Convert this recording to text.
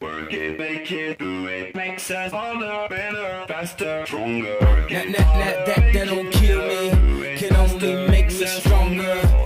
Work it, make it, do it. Makes us harder, better, faster, stronger. Work that, that, that, that, that don't kill me. Can only make me stronger.